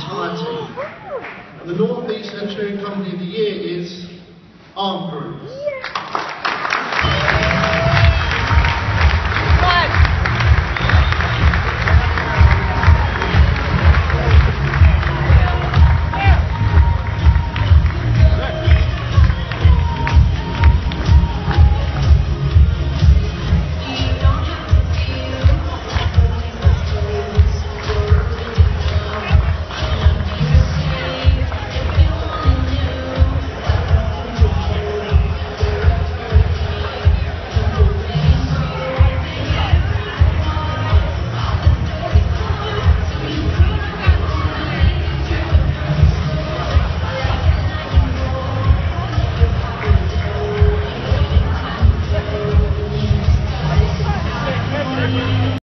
entirety. And the North East Engineering Company of the Year is Arm Group.